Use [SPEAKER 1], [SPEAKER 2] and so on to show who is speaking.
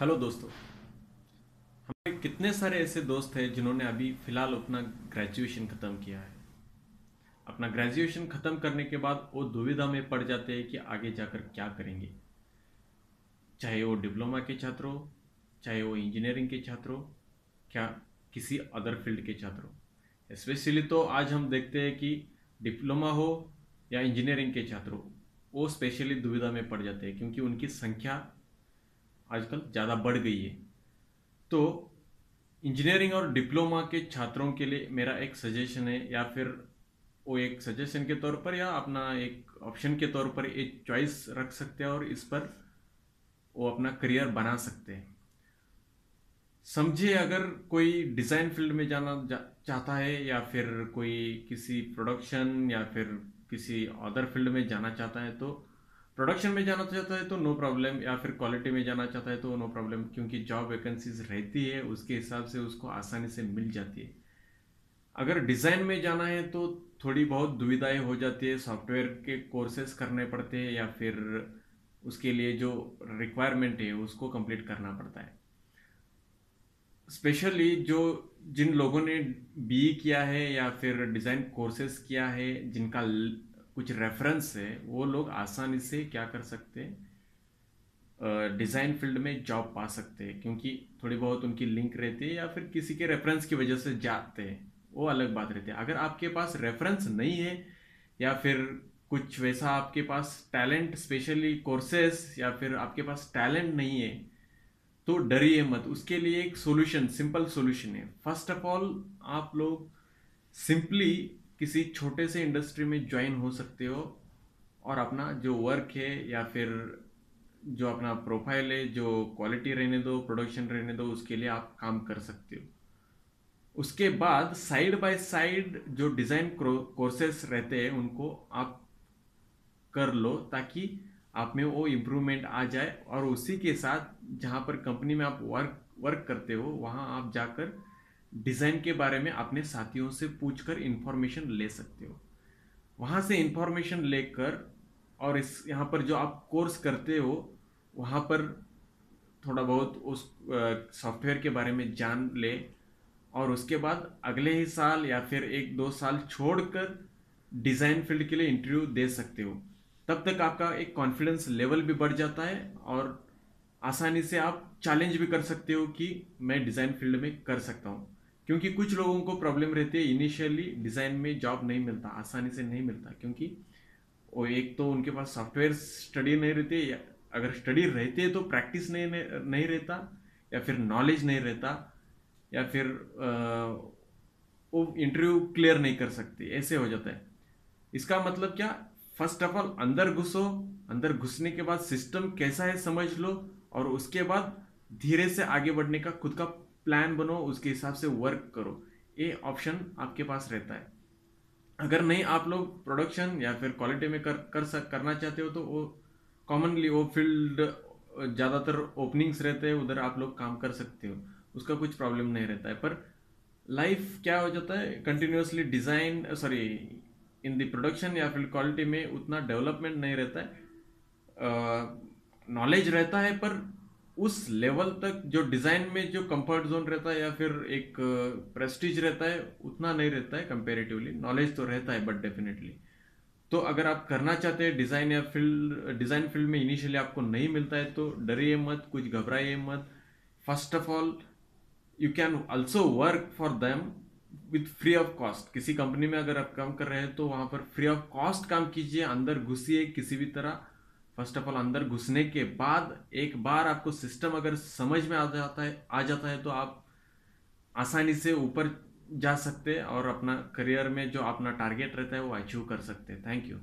[SPEAKER 1] Hello दोस्तों। हमारे कितने सारे ऐसे दोस्त हैं जिन्होंने अभी फ़िलहाल अपना ग्रेजुएशन ख़त्म किया है? अपना ग्रेजुएशन ख़त्म करने के बाद वो दुविधा में पड़ जाते हैं कि आगे जाकर क्या करेंगे। चाहे वो डिप्लोमा के छात्र हो, चाहे वो इंजीनियरिंग के छात्र हो, क्या किसी अदर फ़ील्ड के छात्र हो। स्पेशली तो आज हम देखते हैं कि डिप्लोमा हो या इंजीनियरिंग के छात्र हो, वो स्पेशली दुविधा में पड़ जाते हैं क्योंकि उनकी संख्या आजकल ज़्यादा बढ़ गई है। तो इंजीनियरिंग और डिप्लोमा के छात्रों के लिए मेरा एक सजेशन है या फिर वो एक सजेशन के तौर पर या अपना एक ऑप्शन के तौर पर एक चॉइस रख सकते हैं और इस पर वो अपना करियर बना सकते हैं। समझिए अगर कोई डिज़ाइन फ़ील्ड में जाना जा, चाहता है या फिर कोई किसी प्रोडक्शन या फिर किसी अदर फ़ील्ड में जाना चाहता है तो प्रोडक्शन में जाना चाहता है तो नो प्रॉब्लम या फिर क्वालिटी में जाना चाहता है तो नो प्रॉब्लम क्योंकि जॉब वैकेंसीज रहती है, उसके हिसाब से उसको आसानी से मिल जाती है। अगर डिज़ाइन में जाना है तो थोड़ी बहुत दुविधाएँ हो जाती है सॉफ्टवेयर के कोर्सेज करने पड़ते हैं, या फिर उसके लिए जो रिक्वायरमेंट है, उसको कंप्लीट करना पड़ता है। स्पेशली जो जिन लोगों ने बी किया है, या फिर डिज़ाइन कोर्सेज किया है, जिनका कुछ रेफरेंस है, वो लोग आसानी से क्या कर सकते हैं? डिज़ाइन फ़ील्ड में जॉब पा सकते हैं, क्योंकि थोड़ी बहुत उनकी लिंक रहती है या फिर किसी के रेफरेंस की वजह से जाते हैं, वो अलग बात रहती है। अगर आपके पास रेफरेंस नहीं है, या फिर कुछ वैसा आपके पास टैलेंट स्पेशली कोर्सेस या फिर आपके पास टैलेंट नहीं है तो डरिए मत। उसके लिए एक सॉल्यूशन सिंपल सॉल्यूशन है। फ़र्स्ट ऑफ़ ऑल आप लोग सिंपली किसी छोटे से इंडस्ट्री में ज्वाइन हो सकते हो और अपना जो वर्क है या फिर जो अपना प्रोफ़ाइल है, जो क्वालिटी रहने दो प्रोडक्शन रहने दो, उसके लिए आप काम कर सकते हो। उसके बाद साइड बाय साइड जो डिज़ाइन कोर्सेस रहते हैं, उनको आप कर लो ताकि आप में वो इम्प्रूवमेंट आ जाए और उसी के साथ जहाँ पर कंपनी में आप वर्क वर्क करते हो, वहाँ आप जाकर डिज़ाइन के बारे में अपने साथियों से पूछकर इन्फॉर्मेशन ले सकते हो। वहाँ से इन्फॉर्मेशन लेकर और इस, यहाँ पर जो आप कोर्स करते हो, वहाँ पर थोड़ा बहुत उस सॉफ्टवेयर के बारे में जान ले और उसके बाद अगले ही साल या फिर एक दो साल छोड़कर डिज़ाइन फ़ील्ड के लिए इंटरव्यू दे सकते हो। तब तक आपका एक कॉन्फिडेंस लेवल भी बढ़ जाता है और आसानी से आप चैलेंज भी कर सकते हो कि मैं डिज़ाइन फ़ील्ड में कर सकता हूँ। क्योंकि कुछ लोगों को प्रॉब्लम रहती है इनिशियली डिज़ाइन में जॉब नहीं मिलता, आसानी से नहीं मिलता, क्योंकि वो एक तो उनके पास सॉफ्टवेयर स्टडी नहीं रहती अगर स्टडी रहती तो प्रैक्टिस नहीं नहीं रहता, या फिर नॉलेज नहीं रहता, या फिर वो इंटरव्यू क्लियर नहीं कर सकते, ऐसे हो जाता है। इसका मतलब क्या? फ़र्स्ट ऑफ़ ऑल अंदर घुसो, अंदर घुसने के बाद सिस्टम कैसा है समझ लो, और उसके बाद धीरे से आगे बढ़ने का खुद का प्लान बनो, उसके हिसाब से वर्क करो। ये ऑप्शन आपके पास रहता है। अगर नहीं, आप लोग प्रोडक्शन या फिर क्वालिटी में कर कर सक, करना चाहते हो तो वो कॉमनली वो फ़ील्ड ज़्यादातर ओपनिंग्स रहते हैं, उधर आप लोग काम कर सकते हो। उसका कुछ प्रॉब्लम नहीं रहता है। पर लाइफ क्या हो जाता है? Continuously design sorry in the production या फिर क्वालिटी में उतना डेवलपमेंट नहीं रहता है। नॉलेज रहता है, पर उस लेवल तक जो डिज़ाइन में जो कंफर्ट जोन रहता है या फिर एक प्रेस्टीज रहता है, उतना नहीं रहता है कंपेरेटिवली नॉलेज तो रहता है बट डेफिनेटली तो अगर आप करना चाहते हैं डिज़ाइन या फ़ील्ड डिज़ाइन फ़ील्ड में इनिशियली आपको नहीं मिलता है तो डरिए मत, कुछ घबराइए मत. First of all you can also work for them with free of cost किसी कंपनी में अगर आप काम कर रहे हैं तो वहाँ पर फ्री ऑफ़ कॉस्ट काम कीजिए, अंदर घुसिए किसी भी तरह. फ़र्स्ट ऑफ़ ऑल अंदर घुसने के बाद एक बार आपको सिस्टम अगर समझ में आ जाता है, आ जाता है तो आप आसानी से ऊपर जा सकते हैं और अपना करियर में जो अपना टारगेट रहता है वो अचीव कर सकते हैं। Thank you